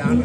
Dance